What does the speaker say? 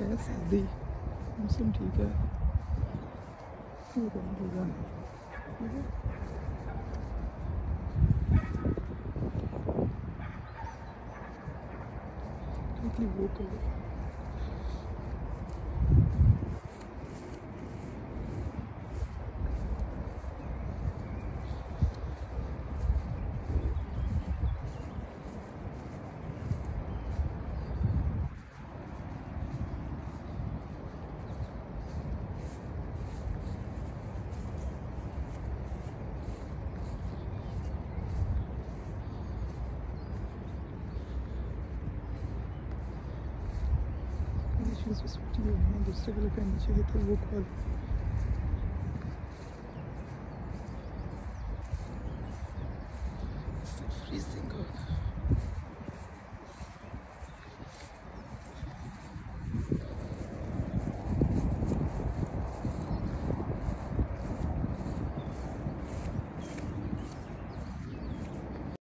है सर्दी मौसम ठीक है वो बंद सूटी हुए हैं दूसरे वाले पहनने चाहिए थे वो कॉल freezing out.